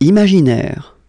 imaginaire.